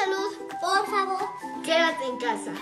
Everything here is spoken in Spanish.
salud, por favor, quédate en casa.